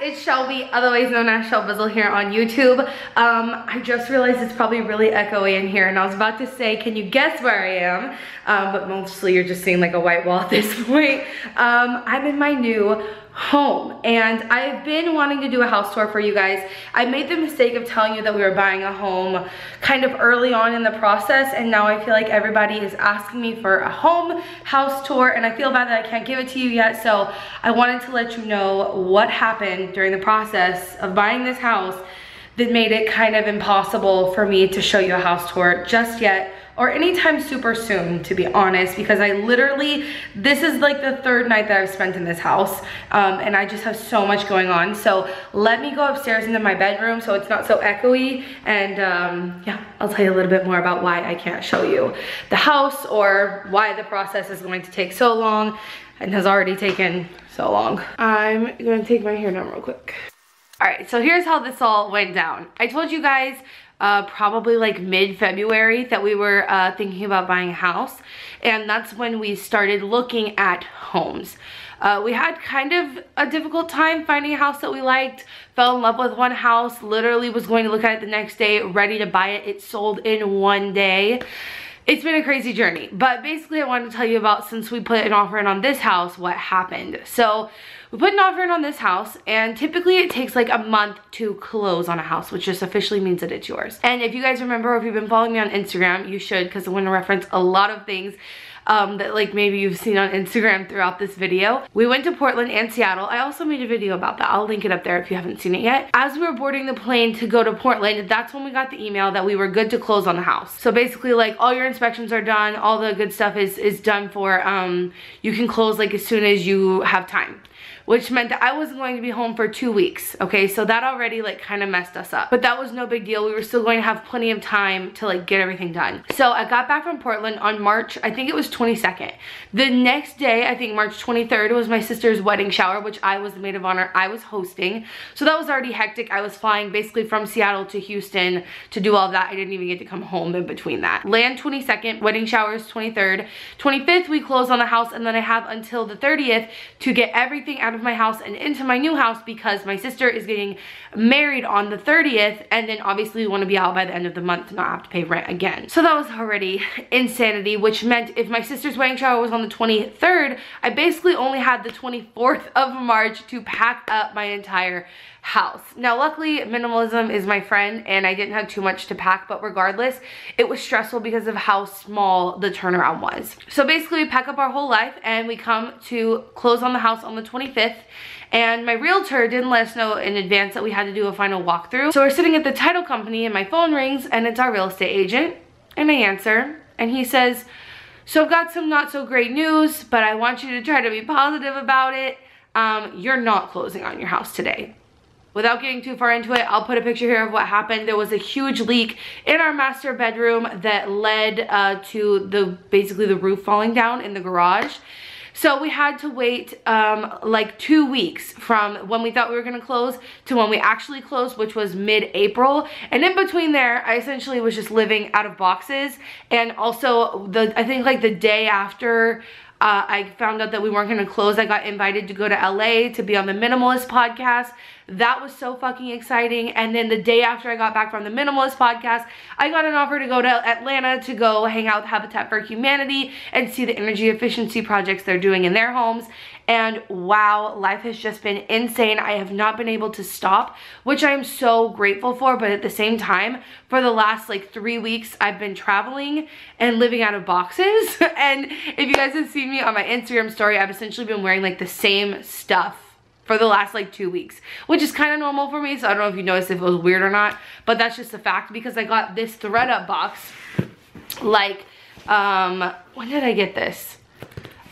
it's Shelby, otherwise known as Shelbizleee here on YouTube. Um, I just realized it's probably really echoey in here and I was about to say, can you guess where I am? Um, but mostly you're just seeing like a white wall at this point. Um, I'm in my new home. And I've been wanting to do a house tour for you guys. I made the mistake of telling you that we were buying a home kind of early on in the process and now I feel like everybody is asking me for a home house tour and I feel bad that I can't give it to you yet. So I wanted to let you know what happened during the process of buying this house that made it kind of impossible for me to show you a house tour just yet or anytime super soon, to be honest, because I literally, this is like the third night that I've spent in this house, um, and I just have so much going on. So let me go upstairs into my bedroom so it's not so echoey, and um, yeah, I'll tell you a little bit more about why I can't show you the house or why the process is going to take so long and has already taken so long. I'm gonna take my hair down real quick. All right, so here's how this all went down. I told you guys uh, probably like mid-February that we were uh, thinking about buying a house. And that's when we started looking at homes. Uh, we had kind of a difficult time finding a house that we liked, fell in love with one house, literally was going to look at it the next day, ready to buy it. It sold in one day. It's been a crazy journey, but basically I wanted to tell you about since we put an offer in on this house, what happened. So we put an offer in on this house and typically it takes like a month to close on a house, which just officially means that it's yours. And if you guys remember, or if you've been following me on Instagram, you should because I'm going to reference a lot of things um, that like maybe you've seen on Instagram throughout this video. We went to Portland and Seattle. I also made a video about that. I'll link it up there if you haven't seen it yet. As we were boarding the plane to go to Portland, that's when we got the email that we were good to close on the house. So basically like all your inspections are done, all the good stuff is, is done for, um, you can close like as soon as you have time which meant that I wasn't going to be home for two weeks, okay? So that already like kind of messed us up. But that was no big deal. We were still going to have plenty of time to like get everything done. So I got back from Portland on March, I think it was 22nd. The next day, I think March 23rd, was my sister's wedding shower, which I was the maid of honor. I was hosting. So that was already hectic. I was flying basically from Seattle to Houston to do all that. I didn't even get to come home in between that. Land 22nd, wedding showers 23rd. 25th, we close on the house and then I have until the 30th to get everything out of my house and into my new house because my sister is getting married on the 30th and then obviously we want to be out by the end of the month to not have to pay rent again. So that was already insanity which meant if my sister's wedding shower was on the 23rd, I basically only had the 24th of March to pack up my entire house. Now, luckily, minimalism is my friend and I didn't have too much to pack, but regardless, it was stressful because of how small the turnaround was. So basically, we pack up our whole life and we come to close on the house on the 25th and my realtor didn't let us know in advance that we had to do a final walkthrough. So we're sitting at the title company and my phone rings and it's our real estate agent and I answer and he says, so I've got some not so great news, but I want you to try to be positive about it. Um, you're not closing on your house today. Without getting too far into it, I'll put a picture here of what happened. There was a huge leak in our master bedroom that led uh, to the basically the roof falling down in the garage. So we had to wait um, like two weeks from when we thought we were gonna close to when we actually closed, which was mid-April. And in between there, I essentially was just living out of boxes. And also, the I think like the day after uh, I found out that we weren't gonna close. I got invited to go to LA to be on the Minimalist podcast. That was so fucking exciting. And then the day after I got back from the Minimalist podcast, I got an offer to go to Atlanta to go hang out with Habitat for Humanity and see the energy efficiency projects they're doing in their homes and wow life has just been insane i have not been able to stop which i am so grateful for but at the same time for the last like three weeks i've been traveling and living out of boxes and if you guys have seen me on my instagram story i've essentially been wearing like the same stuff for the last like two weeks, which is kind of normal for me. So I don't know if you noticed if it was weird or not, but that's just a fact because I got this thredUP box like, um, when did I get this?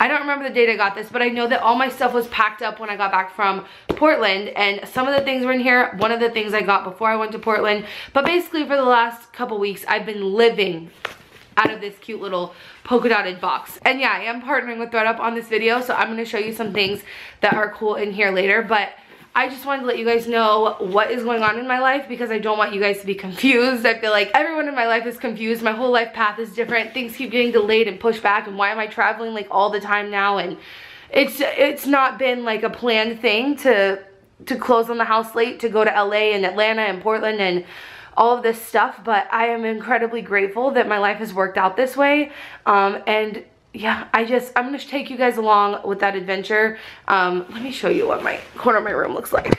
I don't remember the date I got this, but I know that all my stuff was packed up when I got back from Portland. And some of the things were in here. One of the things I got before I went to Portland. But basically for the last couple weeks, I've been living out of this cute little polka dotted box. And yeah, I am partnering with thredUP on this video, so I'm gonna show you some things that are cool in here later. But I just wanted to let you guys know what is going on in my life because I don't want you guys to be confused. I feel like everyone in my life is confused. My whole life path is different. Things keep getting delayed and pushed back and why am I traveling like all the time now and it's it's not been like a planned thing to to close on the house late to go to LA and Atlanta and Portland and all of this stuff, but I am incredibly grateful that my life has worked out this way. Um, and yeah, I just, I'm gonna take you guys along with that adventure. Um, let me show you what my corner of my room looks like.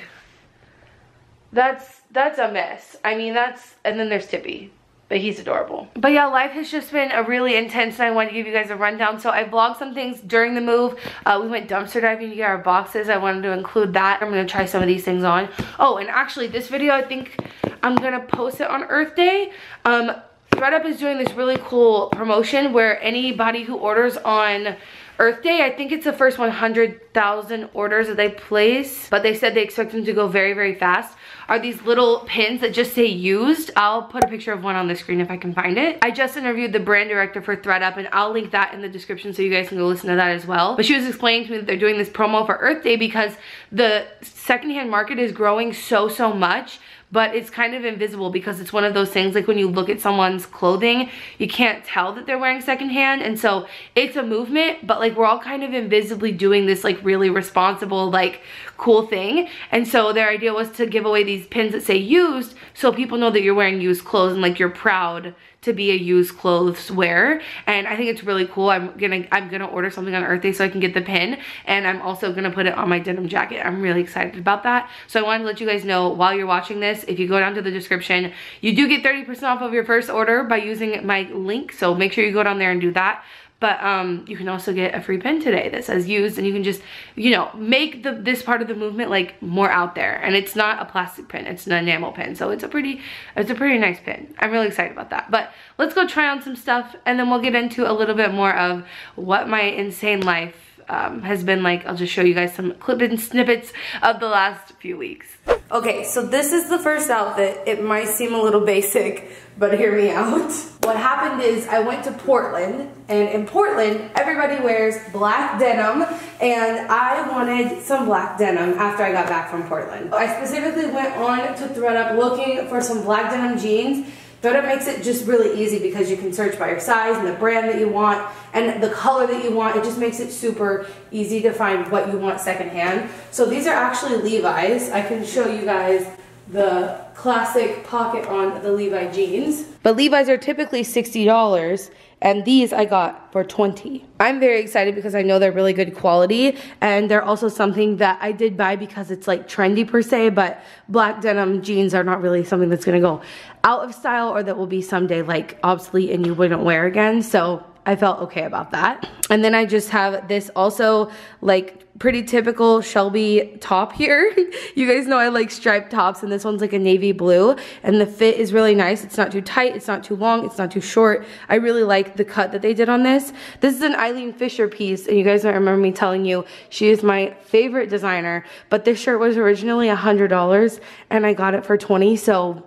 That's, that's a mess. I mean, that's, and then there's Tippy but he's adorable. But yeah, life has just been a really intense and I wanted to give you guys a rundown. So I vlogged some things during the move. Uh, we went dumpster diving to get our boxes. I wanted to include that. I'm gonna try some of these things on. Oh, and actually this video, I think I'm gonna post it on Earth Day. Um, ThredUp is doing this really cool promotion where anybody who orders on Earth Day, I think it's the first 100,000 orders that they place, but they said they expect them to go very, very fast, are these little pins that just say used. I'll put a picture of one on the screen if I can find it. I just interviewed the brand director for ThredUp and I'll link that in the description so you guys can go listen to that as well. But she was explaining to me that they're doing this promo for Earth Day because the secondhand market is growing so, so much but it's kind of invisible because it's one of those things like when you look at someone's clothing, you can't tell that they're wearing secondhand. And so it's a movement, but like we're all kind of invisibly doing this like really responsible, like cool thing. And so their idea was to give away these pins that say used so people know that you're wearing used clothes and like you're proud to be a used clothes wearer. And I think it's really cool. I'm gonna I'm gonna order something on Earth Day so I can get the pin. And I'm also gonna put it on my denim jacket. I'm really excited about that. So I wanted to let you guys know while you're watching this if you go down to the description you do get 30% off of your first order by using my link. So make sure you go down there and do that but um, you can also get a free pin today that says used and you can just, you know, make the this part of the movement like more out there. And it's not a plastic pin, it's an enamel pin. So it's a pretty, it's a pretty nice pin. I'm really excited about that. But let's go try on some stuff and then we'll get into a little bit more of what my insane life um, has been like. I'll just show you guys some clip and snippets of the last few weeks. Okay, so this is the first outfit. It might seem a little basic, but hear me out. What happened is I went to Portland, and in Portland, everybody wears black denim, and I wanted some black denim after I got back from Portland. I specifically went on to ThredUp looking for some black denim jeans, ThredUp makes it just really easy because you can search by your size and the brand that you want and the color that you want. It just makes it super easy to find what you want secondhand. So these are actually Levi's. I can show you guys the classic pocket on the Levi jeans. But Levi's are typically $60 and these I got for 20. I'm very excited because I know they're really good quality and they're also something that I did buy because it's like trendy per se, but black denim jeans are not really something that's gonna go out of style or that will be someday like obsolete and you wouldn't wear again. So I felt okay about that. And then I just have this also like pretty typical Shelby top here. you guys know I like striped tops and this one's like a navy blue and the fit is really nice. It's not too tight, it's not too long, it's not too short. I really like the cut that they did on this. This is an Eileen Fisher piece and you guys might remember me telling you she is my favorite designer but this shirt was originally a $100 and I got it for 20 so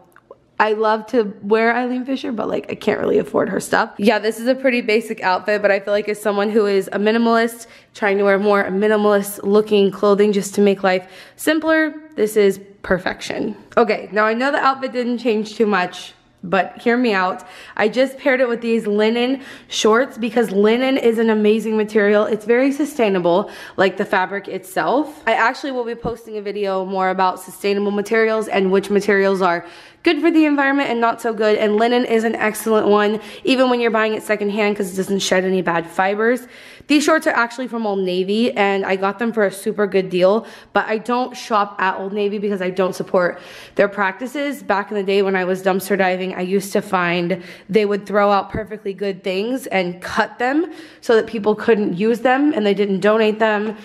I love to wear Eileen Fisher, but like I can't really afford her stuff. Yeah, this is a pretty basic outfit, but I feel like as someone who is a minimalist, trying to wear more minimalist looking clothing just to make life simpler, this is perfection. Okay, now I know the outfit didn't change too much, but hear me out. I just paired it with these linen shorts because linen is an amazing material. It's very sustainable, like the fabric itself. I actually will be posting a video more about sustainable materials and which materials are good for the environment and not so good. And linen is an excellent one, even when you're buying it secondhand because it doesn't shed any bad fibers. These shorts are actually from Old Navy and I got them for a super good deal, but I don't shop at Old Navy because I don't support their practices. Back in the day when I was dumpster diving, I used to find they would throw out perfectly good things and cut them so that people couldn't use them and they didn't donate them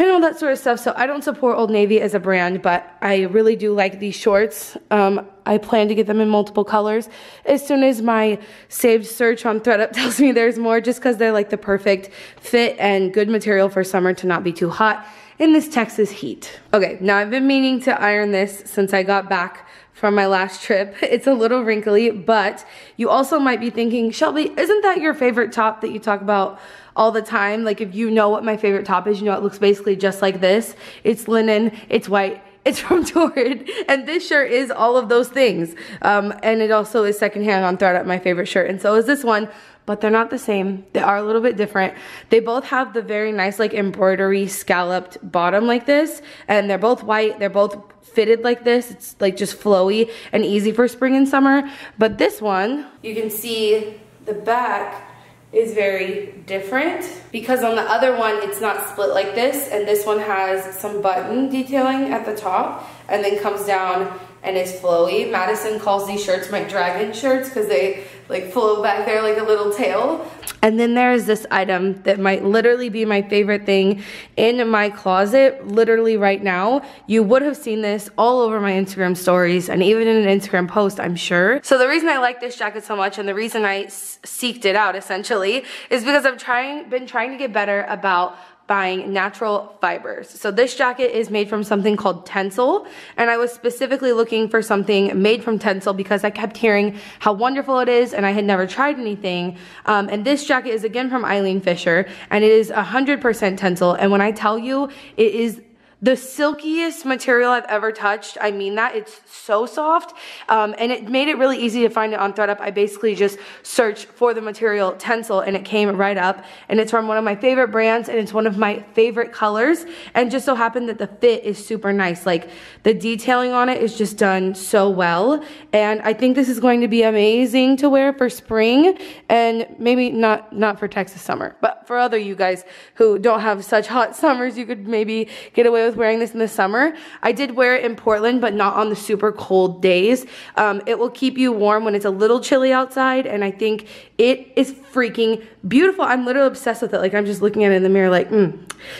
and all that sort of stuff. So I don't support Old Navy as a brand, but I really do like these shorts. Um, I plan to get them in multiple colors as soon as my saved search on ThredUp tells me there's more just because they're like the perfect fit and good material for summer to not be too hot in this Texas heat. Okay, now I've been meaning to iron this since I got back from my last trip. It's a little wrinkly, but you also might be thinking, Shelby, isn't that your favorite top that you talk about all the time. Like if you know what my favorite top is, you know it looks basically just like this. It's linen, it's white, it's from Torrid. And this shirt is all of those things. Um, and it also is secondhand on ThredUp, my favorite shirt. And so is this one but they're not the same. They are a little bit different. They both have the very nice like embroidery scalloped bottom like this. And they're both white. They're both fitted like this. It's like just flowy and easy for spring and summer. But this one, you can see the back is very different because on the other one it's not split like this and this one has some button detailing at the top and then comes down and is flowy. Madison calls these shirts my dragon shirts because they like flow back there like a little tail. And then there's this item that might literally be my favorite thing in my closet, literally right now. You would have seen this all over my Instagram stories and even in an Instagram post, I'm sure. So the reason I like this jacket so much and the reason I seeked it out essentially is because I've trying, been trying to get better about buying natural fibers. So this jacket is made from something called Tencel, and I was specifically looking for something made from Tencel because I kept hearing how wonderful it is, and I had never tried anything. Um, and this jacket is again from Eileen Fisher, and it is 100% Tencel, and when I tell you, it is the silkiest material I've ever touched. I mean that. It's so soft. Um, and it made it really easy to find it on ThredUp. I basically just searched for the material Tencel and it came right up. And it's from one of my favorite brands and it's one of my favorite colors. And just so happened that the fit is super nice. Like the detailing on it is just done so well. And I think this is going to be amazing to wear for spring and maybe not, not for Texas summer, but for other you guys who don't have such hot summers, you could maybe get away with with wearing this in the summer. I did wear it in Portland, but not on the super cold days. Um, it will keep you warm when it's a little chilly outside, and I think it is freaking beautiful. I'm literally obsessed with it. Like, I'm just looking at it in the mirror like, hmm,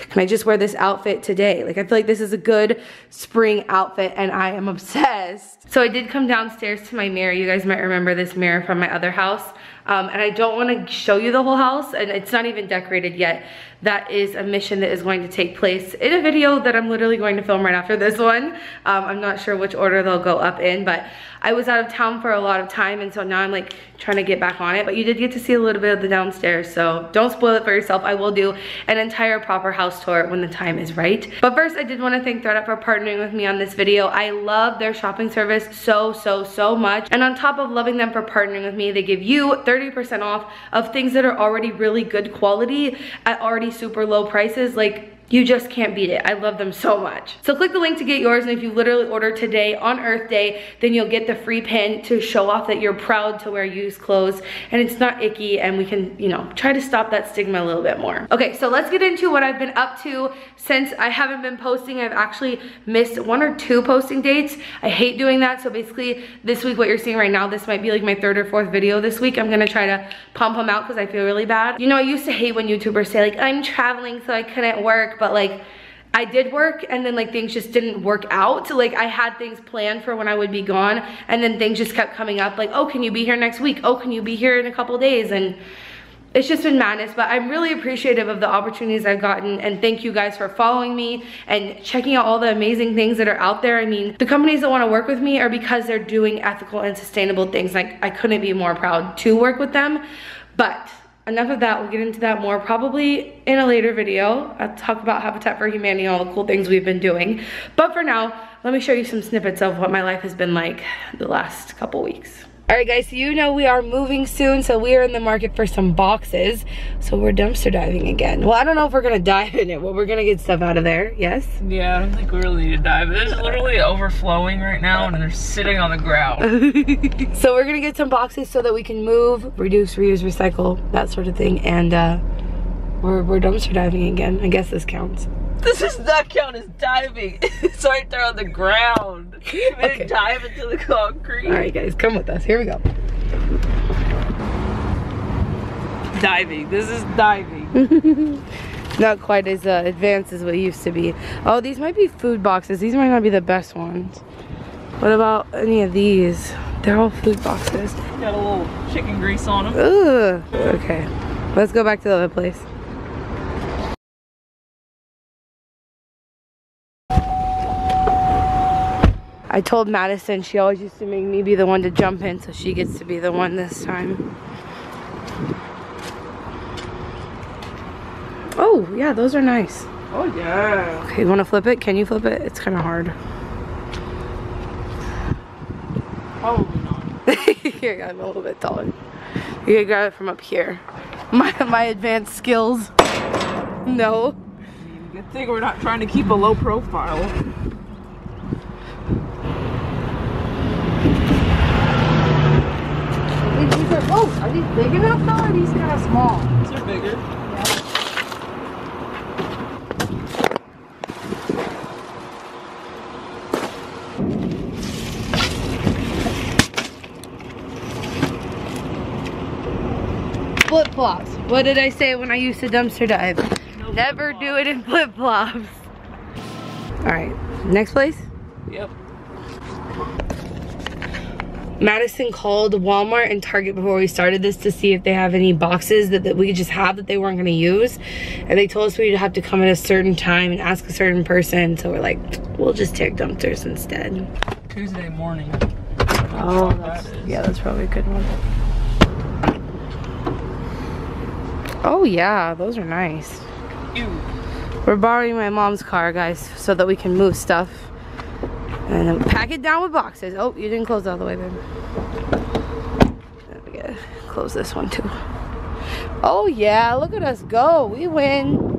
can I just wear this outfit today? Like, I feel like this is a good spring outfit, and I am obsessed. So I did come downstairs to my mirror. You guys might remember this mirror from my other house. Um, and I don't want to show you the whole house and it's not even decorated yet. That is a mission that is going to take place in a video that I'm literally going to film right after this one. Um, I'm not sure which order they'll go up in, but I was out of town for a lot of time and so now I'm like trying to get back on it. But you did get to see a little bit of the downstairs, so don't spoil it for yourself. I will do an entire proper house tour when the time is right. But first, I did want to thank ThredUp for partnering with me on this video. I love their shopping service so, so, so much. And on top of loving them for partnering with me, they give you 30% off of things that are already really good quality at already super low prices. Like you just can't beat it. I love them so much. So click the link to get yours and if you literally order today on Earth Day, then you'll get the free pin to show off that you're proud to wear used clothes and it's not icky and we can, you know, try to stop that stigma a little bit more. Okay, so let's get into what I've been up to since I haven't been posting. I've actually missed one or two posting dates. I hate doing that. So basically this week, what you're seeing right now, this might be like my third or fourth video this week. I'm gonna try to pump them out because I feel really bad. You know, I used to hate when YouTubers say like, I'm traveling so I couldn't work but like I did work and then like things just didn't work out. Like I had things planned for when I would be gone and then things just kept coming up like, oh, can you be here next week? Oh, can you be here in a couple days? And it's just been madness, but I'm really appreciative of the opportunities I've gotten and thank you guys for following me and checking out all the amazing things that are out there. I mean, the companies that wanna work with me are because they're doing ethical and sustainable things. Like I couldn't be more proud to work with them, but enough of that. We'll get into that more probably in a later video. I'll talk about Habitat for Humanity and all the cool things we've been doing. But for now, let me show you some snippets of what my life has been like the last couple weeks. All right, guys, so you know we are moving soon, so we are in the market for some boxes. So we're dumpster diving again. Well, I don't know if we're gonna dive in it, but we're gonna get stuff out of there, yes? Yeah, I don't think we really need to dive. It's literally overflowing right now, and they're sitting on the ground. so we're gonna get some boxes so that we can move, reduce, reuse, recycle, that sort of thing, and uh, we're, we're dumpster diving again. I guess this counts. This does not count as diving. it's right there on the ground. You okay. dive into the concrete. All right, guys, come with us. Here we go. Diving. This is diving. not quite as uh, advanced as what used to be. Oh, these might be food boxes. These might not be the best ones. What about any of these? They're all food boxes. Got a little chicken grease on them. Ugh. Okay. Let's go back to the other place. I told Madison she always used to make me be the one to jump in, so she gets to be the one this time. Oh, yeah, those are nice. Oh, yeah. Okay, you want to flip it? Can you flip it? It's kind of hard. Probably not. here, I'm a little bit taller. You can grab it from up here. My, my advanced skills. No. Good thing we're not trying to keep a low profile. Are, these big enough though, or are these kind of small? These are bigger. Flip flops. What did I say when I used to dumpster dive? No Never do it in flip flops. All right, next place. Yep. Madison called Walmart and Target before we started this to see if they have any boxes that, that we could just have that they weren't gonna use. And they told us we'd have to come at a certain time and ask a certain person. So we're like, we'll just take dumpsters instead. Tuesday morning. Oh, that's- yeah, that's probably a good one. Oh yeah, those are nice. Ew. We're borrowing my mom's car, guys, so that we can move stuff. And then pack it down with boxes. Oh, you didn't close all the way, babe. Then we gotta close this one too. Oh yeah, look at us go. We win.